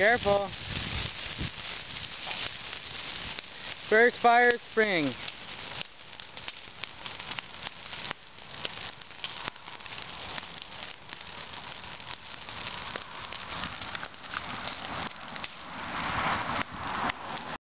Careful. First fire spring.